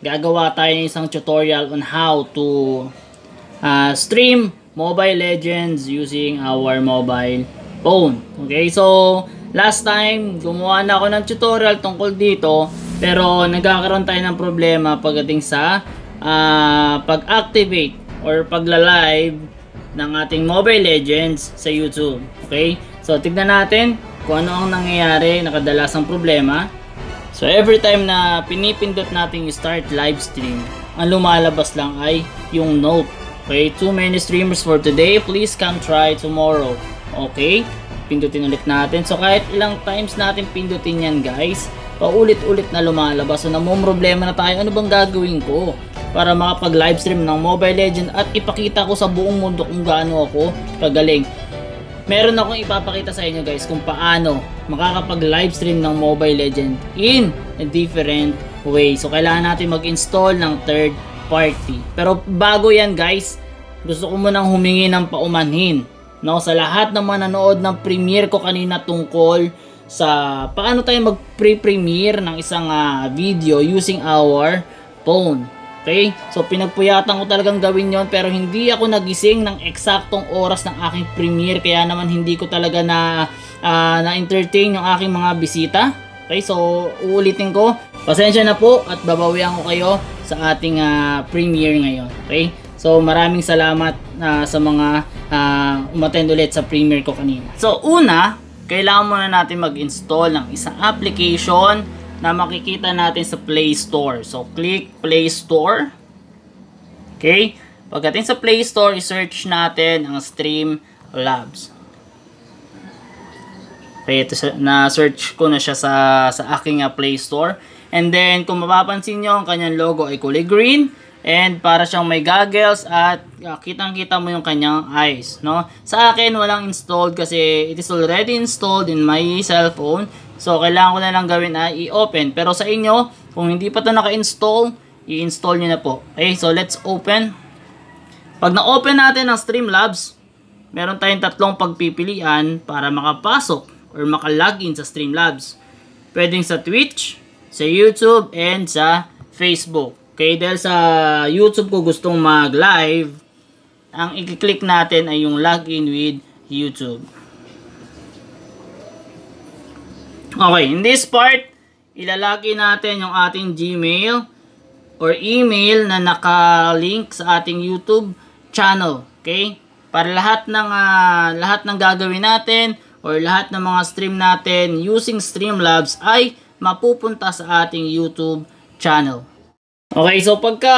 gagawa tayo ng isang tutorial on how to uh, stream Mobile Legends using our mobile phone. Okay, so last time gumawa na ako ng tutorial tungkol dito pero nagkakaroon tayo ng problema pagdating sa uh, pag-activate or pagla-live ng ating Mobile Legends sa YouTube. Okay? So, tignan natin kung ano ang nangyayari na kadalasang problema. So, every time na pinipindot natin start live stream, ang lumalabas lang ay yung note. Okay? Too many streamers for today. Please come try tomorrow. Okay? Pindutin ulit natin. So, kahit ilang times natin pindutin yan, guys, paulit-ulit na lumalabas. So, namumroblema na tayo. Ano bang gagawin ko? para makapag livestream ng Mobile Legend at ipakita ko sa buong mundo kung gaano ako kagaling. Meron akong ipapakita sa inyo guys kung paano makakapag livestream ng Mobile Legend in a different way. So kailangan natin mag-install ng third party. Pero bago yan guys, gusto ko munang humingi ng paumanhin no sa lahat ng manonood ng premiere ko kanina tungkol sa paano tayo mag-pre-premiere ng isang uh, video using our phone. Okay? So pinagpuyatan ko talagang gawin yon pero hindi ako nagising ng eksaktong oras ng aking premiere kaya naman hindi ko talaga na uh, na-entertain yung aking mga bisita. Okay? So uulitin ko. Pasensya na po at babawian ko kayo sa ating uh, premiere ngayon. Okay? So maraming salamat uh, sa mga uh, umattend ulit sa premiere ko kanina. So una, kailangan muna natin mag-install ng isang application na makikita natin sa Play Store. So, click Play Store. Okay? Pagdating sa Play Store, i-search natin ang Stream Labs. Okay, ito na-search ko na siya sa, sa aking uh, Play Store. And then, kung mapapansin nyo, ang kanyang logo ay kulay green. And para siyang may goggles at uh, kitang-kita mo yung kanyang eyes, no? Sa akin, walang installed kasi it is already installed in my cellphone. So, kailangan ko na lang gawin ay i-open. Pero sa inyo, kung hindi pa ito naka-install, i-install nyo na po. Okay, so let's open. Pag na-open natin ang Streamlabs, meron tayong tatlong pagpipilian para makapasok or makalogin sa Streamlabs. Pwedeng sa Twitch, sa YouTube, and sa Facebook. Okay, dahil sa YouTube ko gustong mag-live, ang i-click natin ay yung login with YouTube. Okay, in this part, ilalagay natin yung ating Gmail or email na naka-link sa ating YouTube channel. Okay? Para lahat ng uh, lahat ng gagawin natin or lahat ng mga stream natin using Streamlabs ay mapupunta sa ating YouTube channel. Okay, so pagka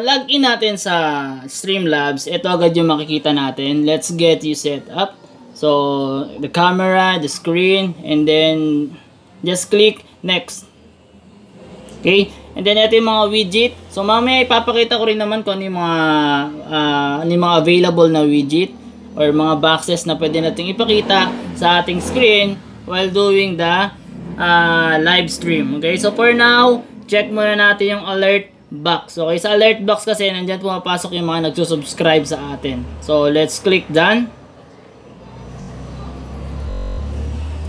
login natin sa Streamlabs, ito agad yung makikita natin. Let's get you set up. So, the camera, the screen, and then just click next. Okay? And then ito yung mga widget. So mamaya ipapakita ko rin naman kung ano yung mga, uh, ano yung mga available na widget or mga boxes na pwede natin ipakita sa ating screen while doing the uh, live stream. Okay? So for now, check muna natin yung alert box. Okay? Sa alert box kasi nandyan pumapasok yung mga nagsusubscribe sa atin. So let's click done.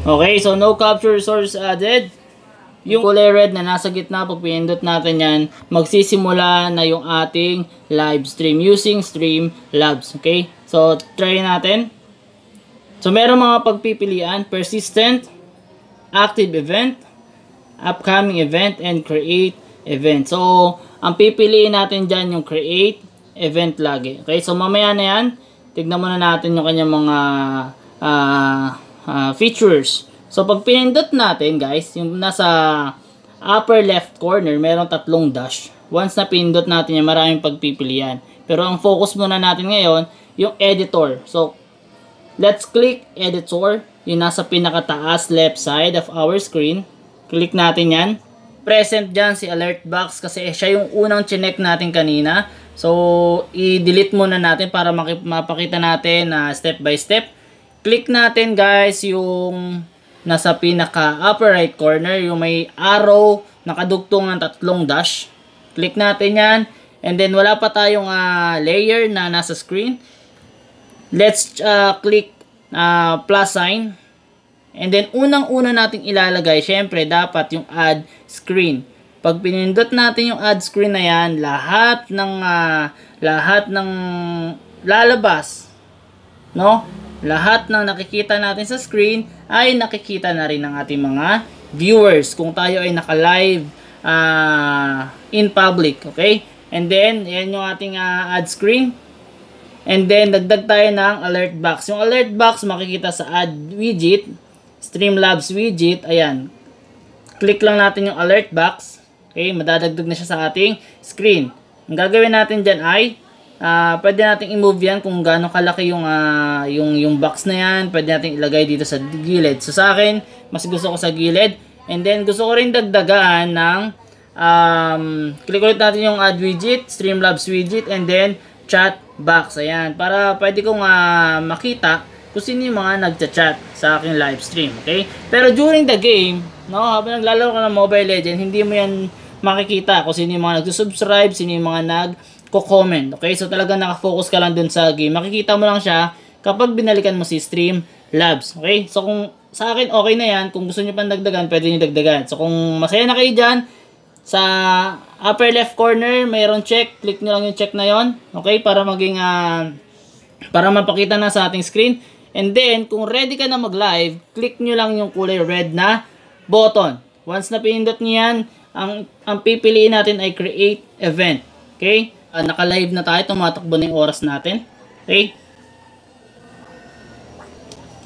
Okay, so no capture source added. Yung kulay red na nasa gitna, pag pinindot natin yan, magsisimula na yung ating live stream using Streamlabs. Okay? So, try natin. So, meron mga pagpipilian, persistent, active event, upcoming event, and create event. So, ang pipiliin natin dyan yung create event lagi. Okay? So, mamaya na yan, tignan muna natin yung kanyang mga uh, uh, features. So, pag pinindot natin, guys, yung nasa upper left corner, meron tatlong dash. Once na pinindot natin yan, maraming pagpipilian. Pero ang focus muna natin ngayon, yung editor. So, let's click editor. Yung nasa pinakataas left side of our screen. Click natin yan. Present dyan si alert box kasi siya yung unang chinek natin kanina. So, i-delete muna natin para mapakita natin na uh, step by step click natin guys yung nasa pinaka upper right corner, yung may arrow nakadugtong ng tatlong dash. Click natin yan. And then wala pa tayong uh, layer na nasa screen. Let's uh, click uh, plus sign. And then unang-una nating ilalagay, syempre dapat yung add screen. pag pinindot natin yung ad screen na yan, lahat ng uh, lahat ng lalabas, no? Lahat ng nakikita natin sa screen ay nakikita na rin ng ating mga viewers kung tayo ay naka-live uh, in public, okay? And then, yan yung ating uh, ad screen. And then, dagdag tayo ng alert box. Yung alert box, makikita sa ad widget, Streamlabs widget, ayan. Click lang natin yung alert box. Okay, madadagdag na siya sa ating screen. Ang gagawin natin dyan ay, uh, pwede natin i-move yan kung gaano kalaki yung, uh, yung, yung box na yan. Pwede natin ilagay dito sa gilid. So sa akin, mas gusto ko sa gilid. And then, gusto ko rin dagdagan ng, um, click ulit natin yung add widget, Streamlabs widget, and then, chat box. Ayan, para pwede kong uh, makita kung sino yung mga nagchat-chat sa aking live stream. Okay? Pero during the game, no, habang naglalaro ka ng Mobile Legend, hindi mo yan makikita kung sino yung mga nagsusubscribe, sino yung mga nag-comment. Okay? So talagang nakafocus ka lang dun sa game. Makikita mo lang siya kapag binalikan mo si Stream Labs. Okay? So kung sa akin okay na yan, kung gusto niyo pang dagdagan, pwede niyo dagdagan. So kung masaya na kayo dyan, sa upper left corner, mayroon check. Click nyo lang yung check na yon Okay? Para maging, uh, para mapakita na sa ating screen. And then, kung ready ka na mag-live, click nyo lang yung kulay red na button. Once na pinindot nyo yan, ang, ang pipiliin natin ay create event. Okay? Uh, naka-live na tayo, tumatakbo na yung oras natin. Okay?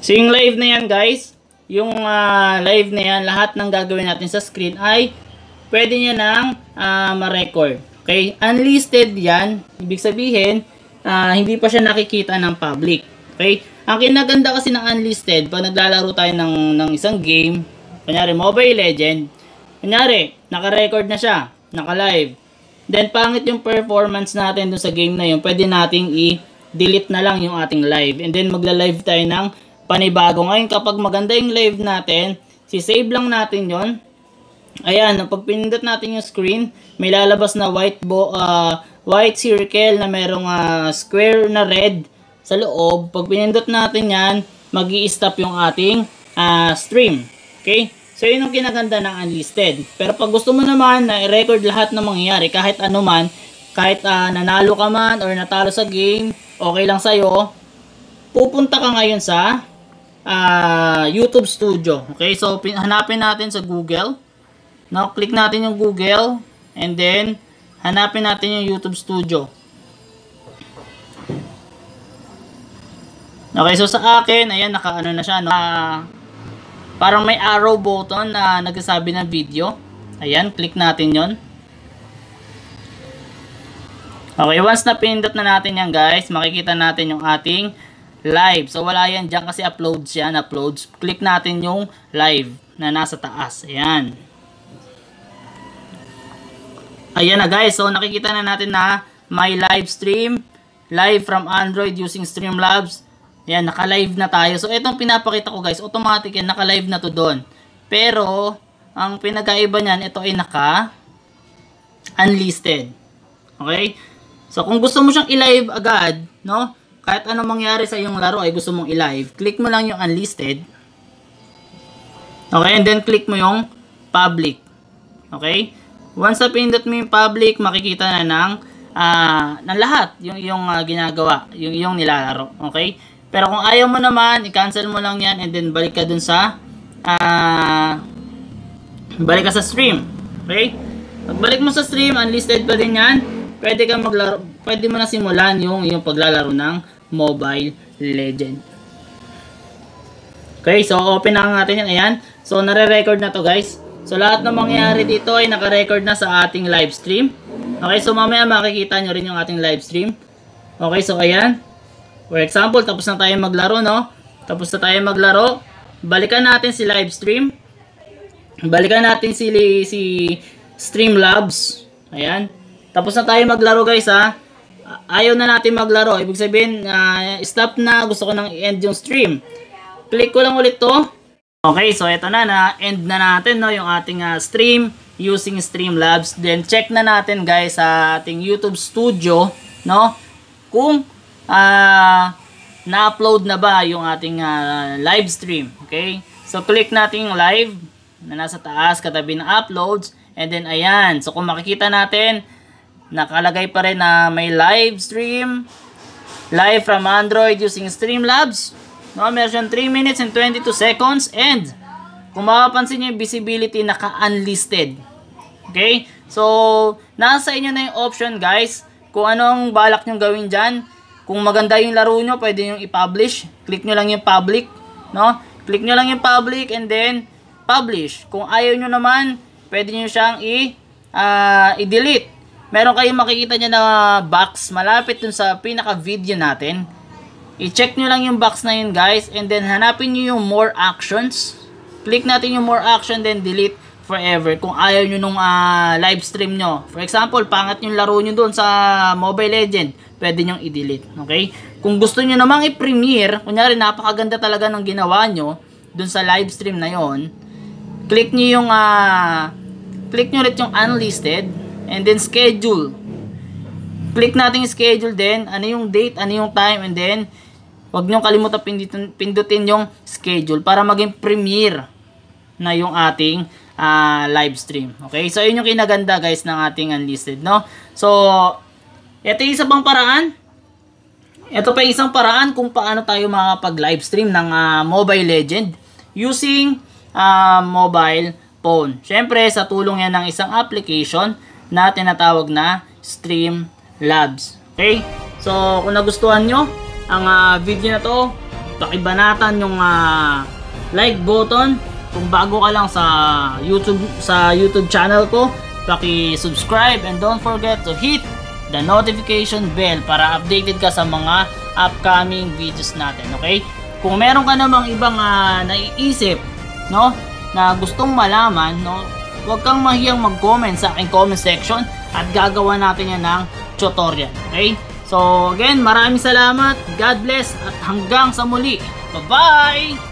So, yung live na yan, guys, yung uh, live na yan, lahat ng gagawin natin sa screen ay pwede nyo nang uh, ma-record. Okay? Unlisted yan. Ibig sabihin, uh, hindi pa siya nakikita ng public. Okay? Ang kinaganda kasi ng unlisted, pag naglalaro tayo ng, ng isang game, kunyari Mobile Legend, kunyari, naka-record na siya, naka-live. Then, pangit yung performance natin dun sa game na yun, pwede nating i-delete na lang yung ating live. And then, magla-live tayo ng panibago. Ngayon, kapag maganda yung live natin, si-save lang natin yon Ayan, pag pinindot natin yung screen, may lalabas na white bo uh, white circle na merong uh, square na red sa loob. Pag pinindot natin yan, mag stop yung ating uh, stream. Okay? So, yun yung kinaganda ng unlisted. Pero pag gusto mo naman na i-record lahat ng mangyayari, kahit ano man, kahit uh, nanalo ka man or natalo sa game, okay lang sa'yo, pupunta ka ngayon sa uh, YouTube Studio. Okay? So, hanapin natin sa Google. Now, click natin yung Google and then hanapin natin yung YouTube Studio. Okay, so sa akin, ayan, naka-ano na siya, no? Uh, parang may arrow button na nagsasabi ng video. Ayan, click natin yon. Okay, once na pinindot na natin yan guys, makikita natin yung ating live. So wala yan dyan kasi uploads yan, uploads. Click natin yung live na nasa taas. Ayan. Ayan na guys, so nakikita na natin na my live stream, live from Android using Streamlabs. Ayan, naka-live na tayo. So itong pinapakita ko guys, automatic yan, naka-live na to doon. Pero, ang pinagkaiba niyan, ito ay naka unlisted. Okay? So kung gusto mo siyang i-live agad, no? Kahit anong mangyari sa iyong laro ay gusto mong i-live, click mo lang yung unlisted. Okay, and then click mo yung public. Okay? Once na pindot mo yung public, makikita na ng, uh, ng lahat yung, yung uh, ginagawa, yung, yung nilalaro. Okay? Pero kung ayaw mo naman, i-cancel mo lang yan and then balik ka dun sa uh, balik ka sa stream. Okay? Pagbalik mo sa stream, unlisted pa din yan. Pwede ka maglaro, pwede mo na simulan yung, yung paglalaro ng Mobile Legend. Okay, so open na natin yan. Ayan. So, nare-record na to guys. So lahat ng mangyayari dito ay naka-record na sa ating live stream. Okay, so mamaya makikita nyo rin yung ating live stream. Okay, so ayan. For example, tapos na tayo maglaro, no? Tapos na tayo maglaro. Balikan natin si live stream. Balikan natin si, si Streamlabs. Ayan. Tapos na tayo maglaro guys ha. Ayaw na natin maglaro. Ibig sabihin, uh, stop na. Gusto ko nang i-end yung stream. Click ko lang ulit to. Okay, so ito na, na-end na natin no, yung ating uh, stream using Streamlabs. Then check na natin guys sa ating YouTube Studio, no? Kung uh, na-upload na ba yung ating uh, live stream. Okay? So click natin yung live na nasa taas katabi ng uploads And then, ayan. So, kung makikita natin, nakalagay pa rin na may live stream. Live from Android using Streamlabs. No, meron siyang 3 minutes and 22 seconds. And, kung mapapansin nyo yung visibility, naka-unlisted. Okay? So, nasa inyo na yung option guys. Kung anong balak nyo gawin dyan. Kung maganda yung laro nyo, pwede nyo i-publish. Click nyo lang yung public. No? Click nyo lang yung public and then publish. Kung ayaw nyo naman, pwede nyo siyang i- uh, i-delete. Meron kayong makikita nyo na box malapit dun sa pinaka-video natin. I-check nyo lang yung box na yun guys and then hanapin nyo yung more actions. Click natin yung more action then delete forever kung ayaw nyo nung uh, live stream nyo. For example, pangat yung laro nyo doon sa Mobile Legend, pwede nyo i-delete. Okay? Kung gusto nyo namang i-premiere, kunyari napakaganda talaga ng ginawa nyo doon sa live stream na yon click nyo yung uh, click nyo ulit yung unlisted and then schedule. Click natin yung schedule din, ano yung date, ano yung time, and then Huwag niyong kalimutan pindutin, pindutin yung schedule para maging premiere na yung ating uh, live stream. Okay? So, yun yung kinaganda guys ng ating unlisted, no? So, ito yung isa pang paraan. Ito pa isang paraan kung paano tayo makapag-live stream ng uh, Mobile Legend using uh, mobile phone. Siyempre, sa tulong yan ng isang application na tinatawag na Streamlabs. Okay? So, kung nagustuhan nyo, ang uh, video na to, pakibanatan yung uh, like button. Kung bago ka lang sa YouTube sa YouTube channel ko, paki-subscribe and don't forget to hit the notification bell para updated ka sa mga upcoming videos natin, okay? Kung meron ka namang ibang uh, naiisip, no, na gustong malaman, no, huwag kang mahiyang mag-comment sa aking comment section at gagawa natin yan ng tutorial, okay? So again, maraming salamat. God bless at hanggang sa muli. Bye-bye!